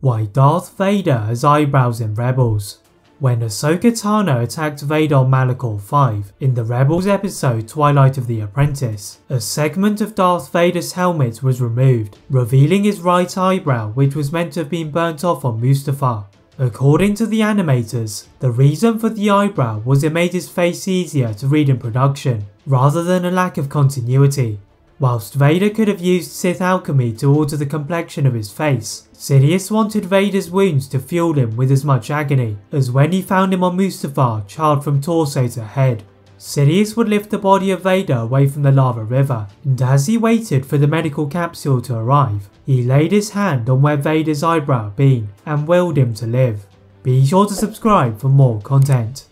Why Darth Vader has eyebrows in Rebels. When Ahsoka Tano attacked Vader on Malachor 5 in the Rebels episode Twilight of the Apprentice, a segment of Darth Vader's helmet was removed, revealing his right eyebrow which was meant to have been burnt off on Mustafar. According to the animators, the reason for the eyebrow was it made his face easier to read in production, rather than a lack of continuity. Whilst Vader could have used Sith alchemy to alter the complexion of his face, Sidious wanted Vader's wounds to fuel him with as much agony as when he found him on Mustafar charred from torso to head. Sidious would lift the body of Vader away from the lava river, and as he waited for the medical capsule to arrive, he laid his hand on where Vader's eyebrow had been and willed him to live. Be sure to subscribe for more content.